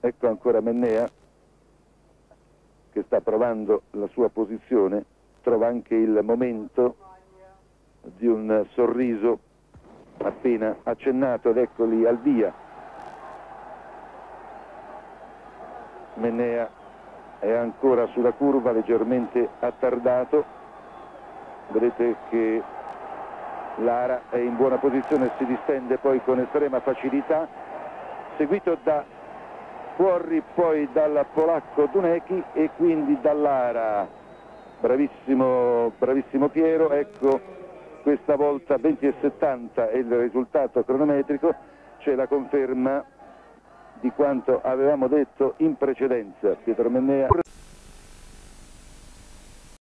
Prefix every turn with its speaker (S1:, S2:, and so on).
S1: ecco ancora Mennea che sta provando la sua posizione, trova anche il momento di un sorriso appena accennato ed eccoli al via. Mennea è ancora sulla curva leggermente attardato, vedete che Lara è in buona posizione, si distende poi con estrema facilità, seguito da Cuorri, poi dal polacco Dunecchi e quindi da Lara. Bravissimo, bravissimo Piero, ecco questa volta 20,70 è il risultato cronometrico, c'è la conferma di quanto avevamo detto in precedenza. Pietro Mennea.